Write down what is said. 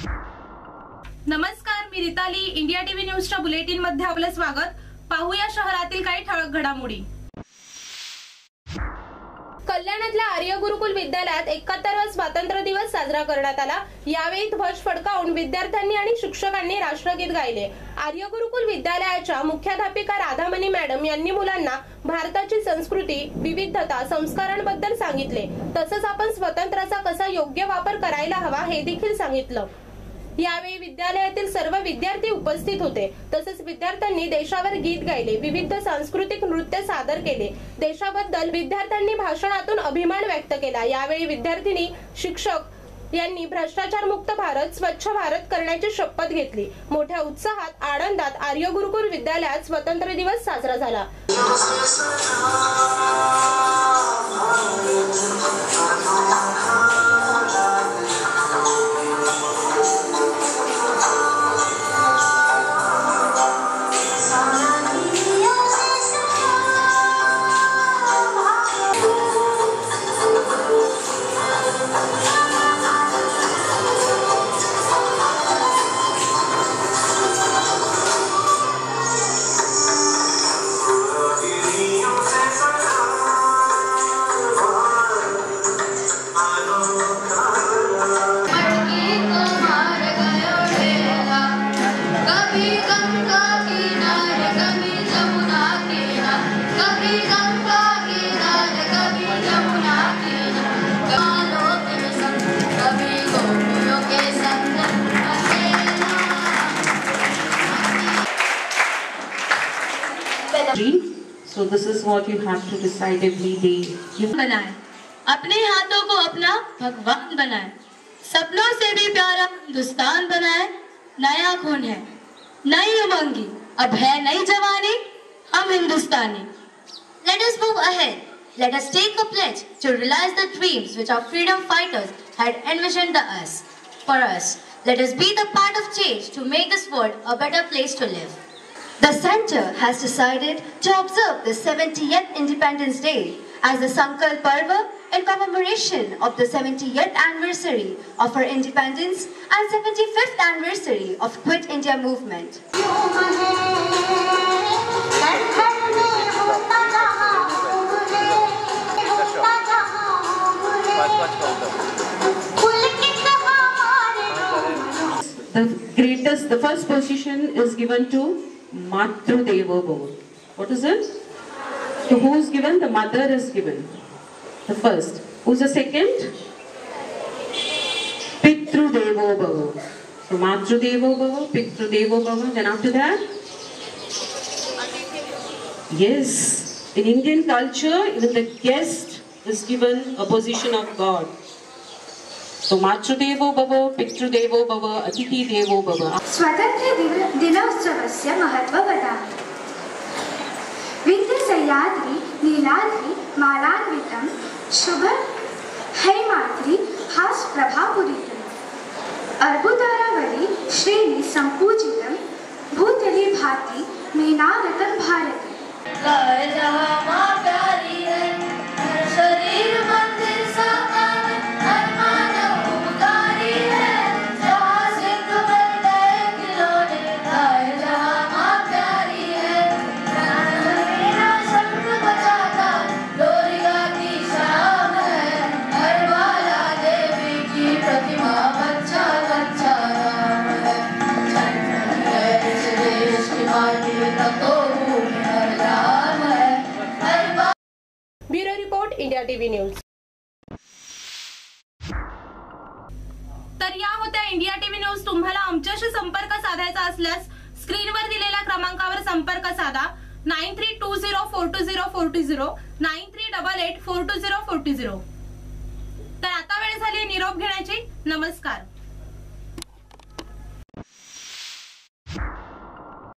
नमस्कार मी Ritali. India TV न्यूजच्या बुलेटिनमध्ये आपलं स्वागत. पाहूया शहरातील काही ठळक घडामोडी. कल्याणातल्या आर्य गुरुकुल विद्यालयात एकाहत्तरवा स्वातंत्र्य दिवस साजरा करण्यात आला. यावेळी ध्वज फडकावून विद्यार्थ्यांनी आणि शिक्षकांनी राष्ट्रगीत गायले. आर्य गुरुकुल विद्यालयाच्या मुख्याध्यापिका राधामणी मॅडम यांनी मुलांना भारताची संस्कृती विविधता संस्कारांबद्दल सांगितले. तसंच आपण स्वतंत्राचा कसा योग्य वापर करायला हवा हे देखील सांगितलं. यावेळी विद्यालयातील सर्व विद्यार्थी उपस्थित होते. तसेच विद्यार्थ्यांनी देशावर गीत गायले विविध सांस्कृतिक नृत्य सादर केले. देशाबद्दल विद्यार्थ्यांनी भाषणातून अभिमान व्यक्त केला. यावेळी विद्यार्थिनी शिक्षक यांनी भ्रष्टाचार मुक्त भारत स्वच्छ भारत करण्याची शपथ घेतली. मोठ्या उत्साहात आनंदात आर्य गुरुकुल विद्यालयात स्वातंत्र्य दिवस साजरा झाला. So this is what you have to decide every day. You बनाए। अपने हाथों को अपना भगवान बनाए। सपनों से भी प्यारा हिंदुस्तान बनाए। नया खून है। नई उमंगी अब है नई जवानी हम Hindustani Let us move ahead. Let us take a pledge to realize the dreams which our freedom fighters had envisioned the us. For us, let us be the part of change to make this world a better place to live. The center has decided to observe the 70th Independence Day as the Sankal Parva in commemoration of the 70th anniversary of our independence and 75th anniversary of Quit India movement. the greatest, the first position is given to Matru Bhava. What is it? To who is given? The mother is given The first. Who's the second? Pitru Devo Bhava. So Matru Devo Bhava, Pitru Devo Bhava. Then after that? Yes. In Indian culture, even the guest is given a position of God. So Matrudevo Bhava, Pitrudevo Bhava, Atiti Devo Bhava. स्वातंत्र्य दिव- दिनोत्सवस्य महत्व वदामि विद्यसह्याद्रि नीलाद्रि मालान्वितं शुभ। हास हास्प्रभापुरितम् अर्बुदारावली श्रेणी संपूजितम। भूतले भाति मेनारतं भारते इंडिया टीव्ही न्यूज. तर या होत्या इंडिया टीव्ही न्यूज. तुम्हाला आमच्याशी संपर्क साधायचा असल्यास स्क्रीनवर दिलेल्या क्रमांकावर संपर्क साधा. Nine three two zero four two zero four two zero. Nine three double eight four two zero four two zero. तर आता वेळ झाली निरोप घेण्याची. नमस्कार.